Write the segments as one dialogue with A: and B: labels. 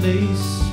A: lace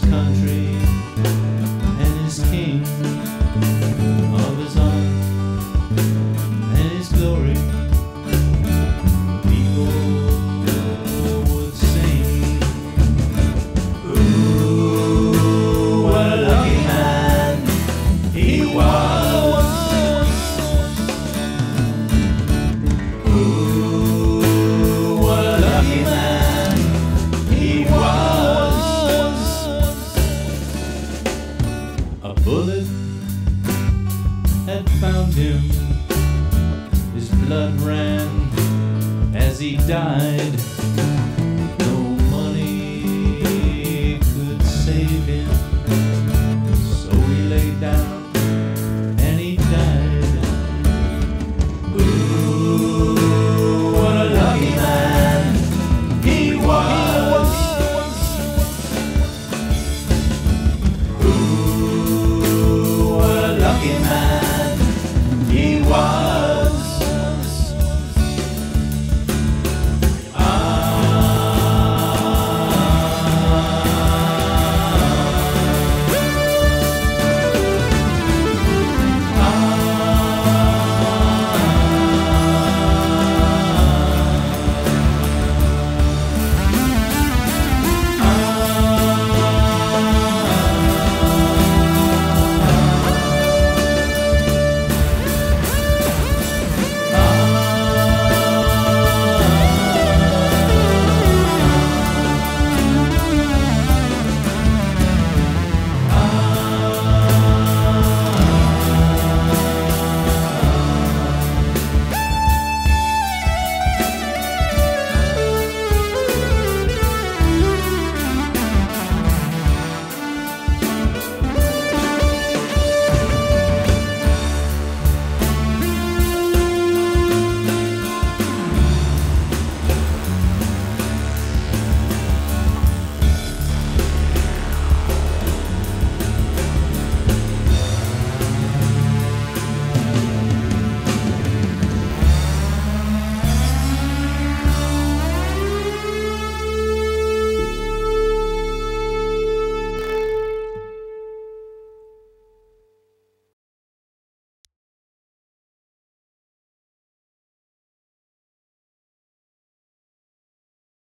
A: for his country him. His blood ran as he died. No money could save him. So he lay down and he died. Ooh, what a lucky man he was. Ooh, what a lucky man.